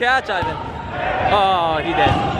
catch, Ivan. Oh, he did.